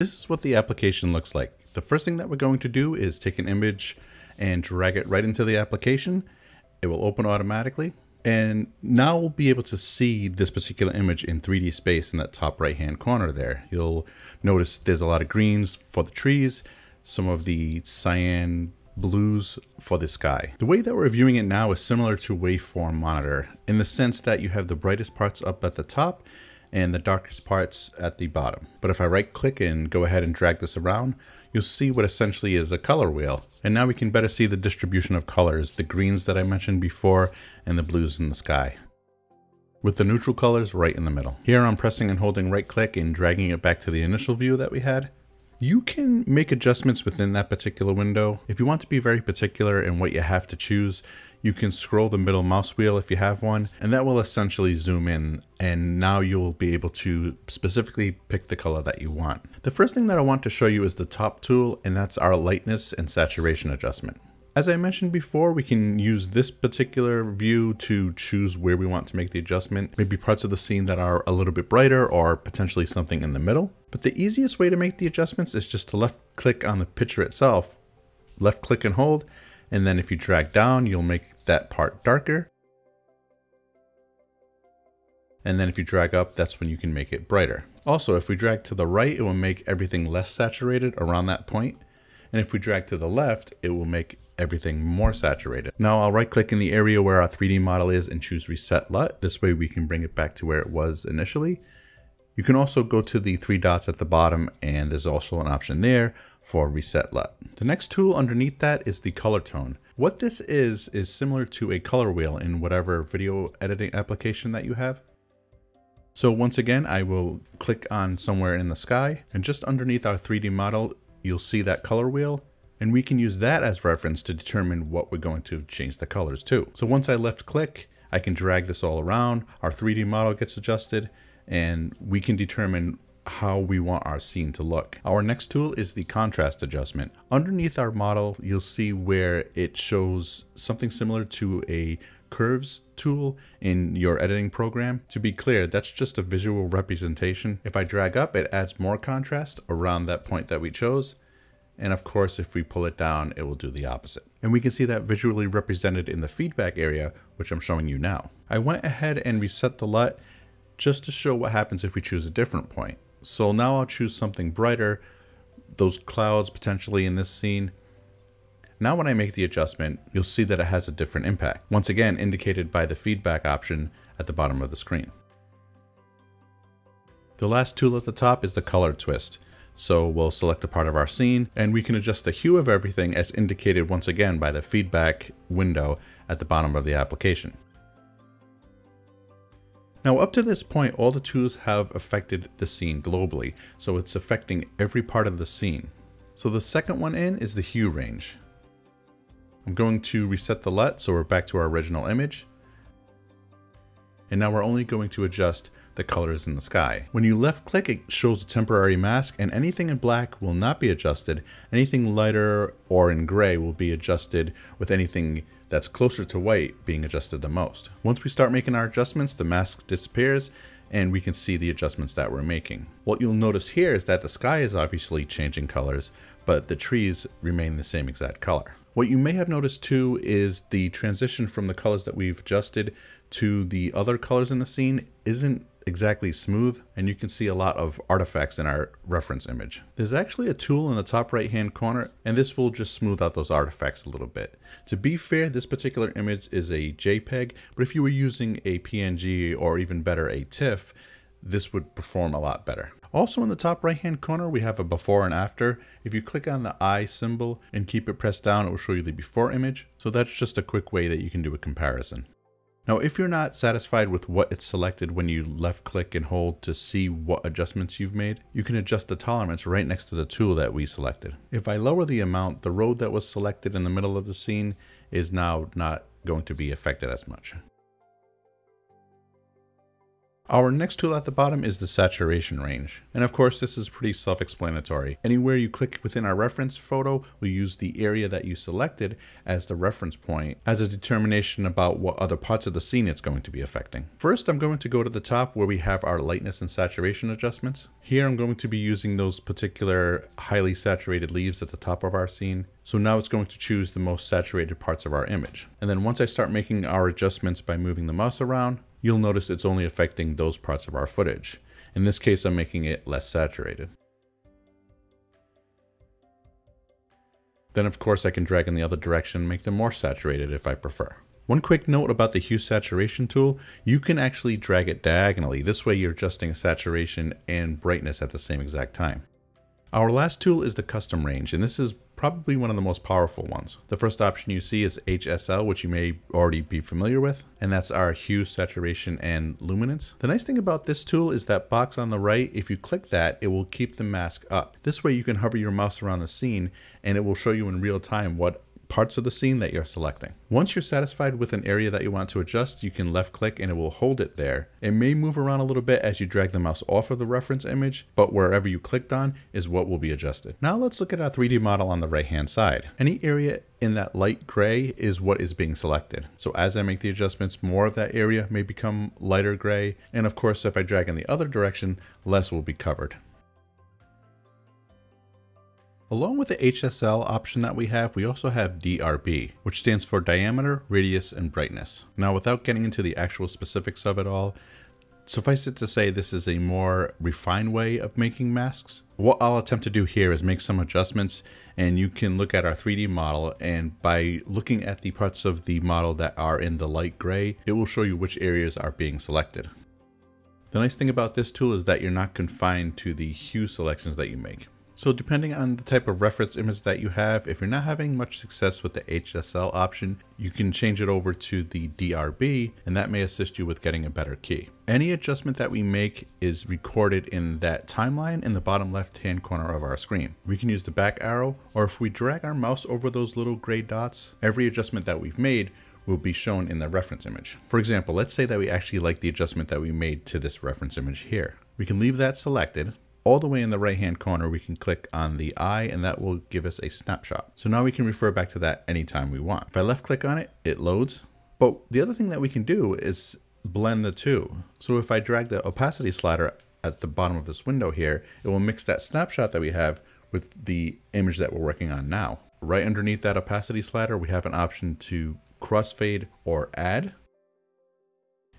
This is what the application looks like. The first thing that we're going to do is take an image and drag it right into the application. It will open automatically. And now we'll be able to see this particular image in 3D space in that top right hand corner there. You'll notice there's a lot of greens for the trees, some of the cyan blues for the sky. The way that we're viewing it now is similar to waveform monitor in the sense that you have the brightest parts up at the top and the darkest parts at the bottom. But if I right click and go ahead and drag this around, you'll see what essentially is a color wheel. And now we can better see the distribution of colors, the greens that I mentioned before and the blues in the sky. With the neutral colors right in the middle. Here I'm pressing and holding right click and dragging it back to the initial view that we had. You can make adjustments within that particular window. If you want to be very particular in what you have to choose, you can scroll the middle mouse wheel if you have one, and that will essentially zoom in, and now you'll be able to specifically pick the color that you want. The first thing that I want to show you is the top tool, and that's our lightness and saturation adjustment. As I mentioned before, we can use this particular view to choose where we want to make the adjustment, maybe parts of the scene that are a little bit brighter or potentially something in the middle. But the easiest way to make the adjustments is just to left click on the picture itself, left click and hold, and then if you drag down, you'll make that part darker. And then if you drag up, that's when you can make it brighter. Also, if we drag to the right, it will make everything less saturated around that point. And if we drag to the left, it will make everything more saturated. Now I'll right click in the area where our 3D model is and choose Reset LUT. This way we can bring it back to where it was initially. You can also go to the three dots at the bottom and there's also an option there for Reset LUT. The next tool underneath that is the color tone. What this is, is similar to a color wheel in whatever video editing application that you have. So once again, I will click on somewhere in the sky and just underneath our 3D model, you'll see that color wheel and we can use that as reference to determine what we're going to change the colors to. So once I left click, I can drag this all around, our 3D model gets adjusted, and we can determine how we want our scene to look. Our next tool is the contrast adjustment. Underneath our model, you'll see where it shows something similar to a curves tool in your editing program. To be clear, that's just a visual representation. If I drag up, it adds more contrast around that point that we chose. And of course, if we pull it down, it will do the opposite. And we can see that visually represented in the feedback area, which I'm showing you now. I went ahead and reset the LUT just to show what happens if we choose a different point. So now I'll choose something brighter, those clouds potentially in this scene. Now when I make the adjustment, you'll see that it has a different impact, once again indicated by the feedback option at the bottom of the screen. The last tool at the top is the color twist. So we'll select a part of our scene and we can adjust the hue of everything as indicated once again by the feedback window at the bottom of the application. Now up to this point, all the tools have affected the scene globally, so it's affecting every part of the scene. So the second one in is the hue range. I'm going to reset the LUT so we're back to our original image. And now we're only going to adjust the colors in the sky. When you left click, it shows a temporary mask and anything in black will not be adjusted. Anything lighter or in gray will be adjusted with anything that's closer to white being adjusted the most. Once we start making our adjustments, the mask disappears and we can see the adjustments that we're making. What you'll notice here is that the sky is obviously changing colors, but the trees remain the same exact color. What you may have noticed too is the transition from the colors that we've adjusted to the other colors in the scene isn't exactly smooth and you can see a lot of artifacts in our reference image. There's actually a tool in the top right hand corner and this will just smooth out those artifacts a little bit. To be fair, this particular image is a JPEG, but if you were using a PNG or even better a TIFF, this would perform a lot better. Also in the top right hand corner, we have a before and after. If you click on the eye symbol and keep it pressed down, it will show you the before image. So that's just a quick way that you can do a comparison. Now, if you're not satisfied with what it's selected when you left click and hold to see what adjustments you've made, you can adjust the tolerance right next to the tool that we selected. If I lower the amount, the road that was selected in the middle of the scene is now not going to be affected as much. Our next tool at the bottom is the saturation range. And of course, this is pretty self-explanatory. Anywhere you click within our reference photo, we'll use the area that you selected as the reference point as a determination about what other parts of the scene it's going to be affecting. First, I'm going to go to the top where we have our lightness and saturation adjustments. Here, I'm going to be using those particular highly saturated leaves at the top of our scene. So now it's going to choose the most saturated parts of our image. And then once I start making our adjustments by moving the mouse around, you'll notice it's only affecting those parts of our footage. In this case, I'm making it less saturated. Then of course I can drag in the other direction and make them more saturated if I prefer. One quick note about the hue saturation tool, you can actually drag it diagonally. This way you're adjusting saturation and brightness at the same exact time. Our last tool is the custom range, and this is probably one of the most powerful ones. The first option you see is HSL, which you may already be familiar with, and that's our hue, saturation, and luminance. The nice thing about this tool is that box on the right, if you click that, it will keep the mask up. This way you can hover your mouse around the scene and it will show you in real time what parts of the scene that you're selecting. Once you're satisfied with an area that you want to adjust, you can left click and it will hold it there. It may move around a little bit as you drag the mouse off of the reference image, but wherever you clicked on is what will be adjusted. Now let's look at our 3D model on the right hand side. Any area in that light gray is what is being selected. So as I make the adjustments, more of that area may become lighter gray. And of course, if I drag in the other direction, less will be covered. Along with the HSL option that we have, we also have DRB, which stands for diameter, radius, and brightness. Now, without getting into the actual specifics of it all, suffice it to say this is a more refined way of making masks. What I'll attempt to do here is make some adjustments and you can look at our 3D model and by looking at the parts of the model that are in the light gray, it will show you which areas are being selected. The nice thing about this tool is that you're not confined to the hue selections that you make. So depending on the type of reference image that you have, if you're not having much success with the HSL option, you can change it over to the DRB and that may assist you with getting a better key. Any adjustment that we make is recorded in that timeline in the bottom left hand corner of our screen. We can use the back arrow or if we drag our mouse over those little gray dots, every adjustment that we've made will be shown in the reference image. For example, let's say that we actually like the adjustment that we made to this reference image here. We can leave that selected all the way in the right hand corner, we can click on the eye and that will give us a snapshot. So now we can refer back to that anytime we want. If I left click on it, it loads. But the other thing that we can do is blend the two. So if I drag the opacity slider at the bottom of this window here, it will mix that snapshot that we have with the image that we're working on now. Right underneath that opacity slider, we have an option to crossfade or add.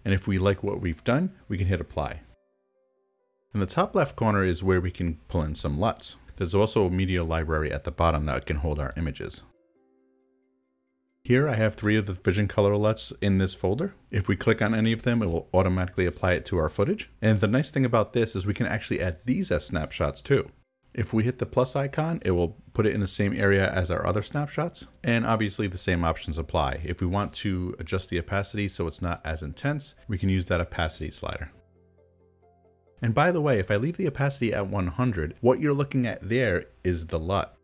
And if we like what we've done, we can hit apply. In the top left corner is where we can pull in some LUTs. There's also a media library at the bottom that can hold our images. Here I have three of the Vision Color LUTs in this folder. If we click on any of them, it will automatically apply it to our footage. And the nice thing about this is we can actually add these as snapshots too. If we hit the plus icon, it will put it in the same area as our other snapshots. And obviously the same options apply. If we want to adjust the opacity so it's not as intense, we can use that opacity slider. And by the way, if I leave the opacity at 100, what you're looking at there is the LUT.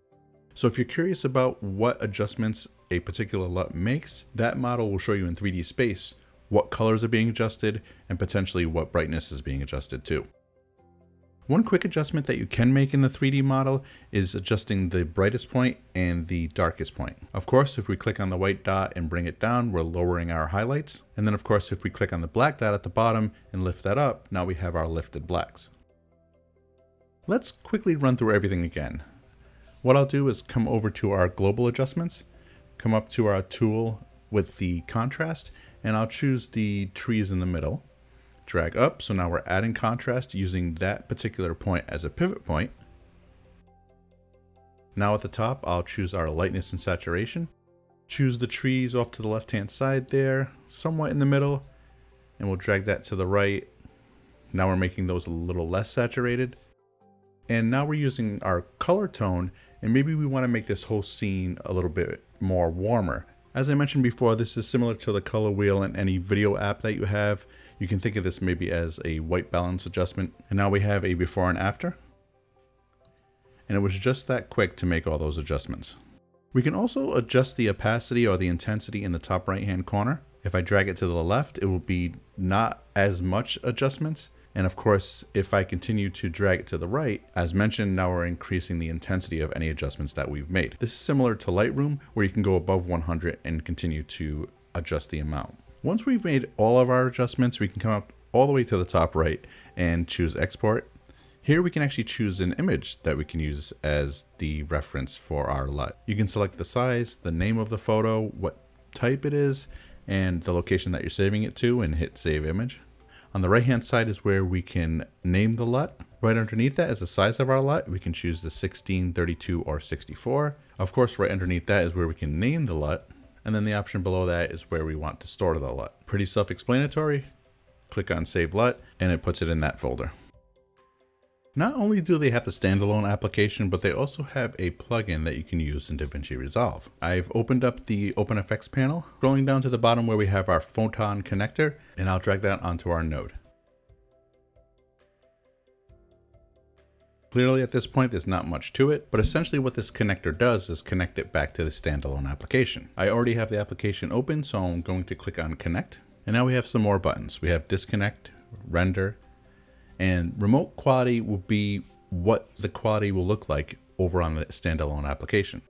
So if you're curious about what adjustments a particular LUT makes, that model will show you in 3D space what colors are being adjusted and potentially what brightness is being adjusted too. One quick adjustment that you can make in the 3D model is adjusting the brightest point and the darkest point. Of course, if we click on the white dot and bring it down, we're lowering our highlights. And then of course, if we click on the black dot at the bottom and lift that up, now we have our lifted blacks. Let's quickly run through everything again. What I'll do is come over to our global adjustments, come up to our tool with the contrast, and I'll choose the trees in the middle drag up. So now we're adding contrast using that particular point as a pivot point. Now at the top, I'll choose our lightness and saturation. Choose the trees off to the left-hand side there, somewhat in the middle, and we'll drag that to the right. Now we're making those a little less saturated. And now we're using our color tone, and maybe we want to make this whole scene a little bit more warmer. As I mentioned before, this is similar to the color wheel in any video app that you have. You can think of this maybe as a white balance adjustment. And now we have a before and after. And it was just that quick to make all those adjustments. We can also adjust the opacity or the intensity in the top right hand corner. If I drag it to the left, it will be not as much adjustments. And of course, if I continue to drag it to the right, as mentioned, now we're increasing the intensity of any adjustments that we've made. This is similar to Lightroom, where you can go above 100 and continue to adjust the amount. Once we've made all of our adjustments, we can come up all the way to the top right and choose export. Here we can actually choose an image that we can use as the reference for our LUT. You can select the size, the name of the photo, what type it is, and the location that you're saving it to and hit save image. On the right hand side is where we can name the LUT. Right underneath that is the size of our LUT. We can choose the 16, 32, or 64. Of course, right underneath that is where we can name the LUT. And then the option below that is where we want to store the LUT. Pretty self-explanatory. Click on Save LUT, and it puts it in that folder. Not only do they have the standalone application, but they also have a plugin that you can use in DaVinci Resolve. I've opened up the OpenFX panel, scrolling down to the bottom where we have our Photon connector, and I'll drag that onto our node. Clearly at this point there's not much to it, but essentially what this connector does is connect it back to the standalone application. I already have the application open, so I'm going to click on connect. And now we have some more buttons. We have disconnect, render, and remote quality will be what the quality will look like over on the standalone application.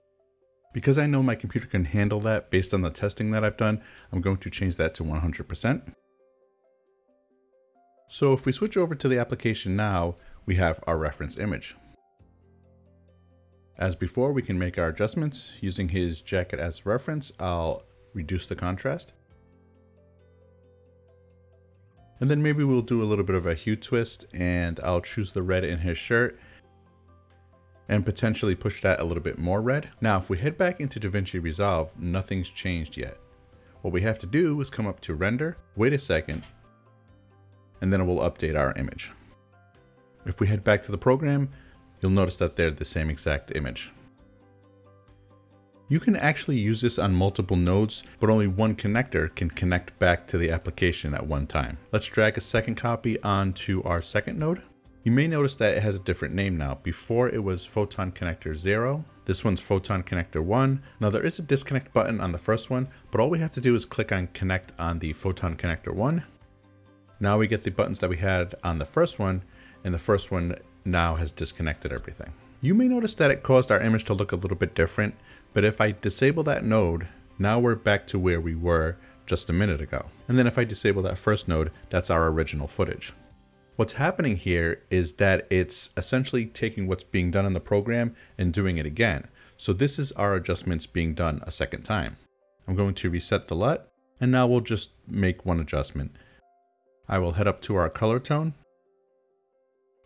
Because I know my computer can handle that based on the testing that I've done, I'm going to change that to 100%. So if we switch over to the application now, we have our reference image. As before, we can make our adjustments. Using his jacket as reference, I'll reduce the contrast. And then maybe we'll do a little bit of a hue twist and I'll choose the red in his shirt and potentially push that a little bit more red. Now, if we head back into DaVinci Resolve, nothing's changed yet. What we have to do is come up to render, wait a second, and then it will update our image. If we head back to the program, you'll notice that they're the same exact image. You can actually use this on multiple nodes, but only one connector can connect back to the application at one time. Let's drag a second copy onto our second node. You may notice that it has a different name now. Before it was Photon Connector 0. This one's Photon Connector 1. Now there is a disconnect button on the first one, but all we have to do is click on connect on the Photon Connector 1. Now we get the buttons that we had on the first one, and the first one now has disconnected everything. You may notice that it caused our image to look a little bit different. But if I disable that node, now we're back to where we were just a minute ago. And then if I disable that first node, that's our original footage. What's happening here is that it's essentially taking what's being done in the program and doing it again. So this is our adjustments being done a second time. I'm going to reset the LUT and now we'll just make one adjustment. I will head up to our color tone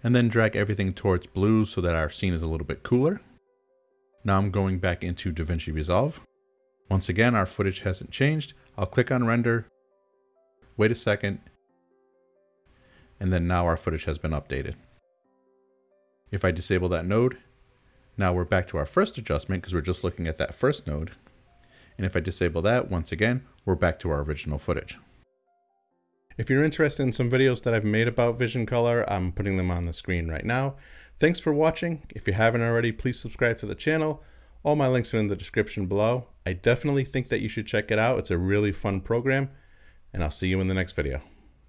and then drag everything towards blue so that our scene is a little bit cooler. Now I'm going back into DaVinci Resolve. Once again, our footage hasn't changed. I'll click on render, wait a second, and then now our footage has been updated. If I disable that node, now we're back to our first adjustment because we're just looking at that first node. And if I disable that, once again, we're back to our original footage. If you're interested in some videos that I've made about Vision Color, I'm putting them on the screen right now. Thanks for watching. If you haven't already, please subscribe to the channel. All my links are in the description below. I definitely think that you should check it out. It's a really fun program, and I'll see you in the next video.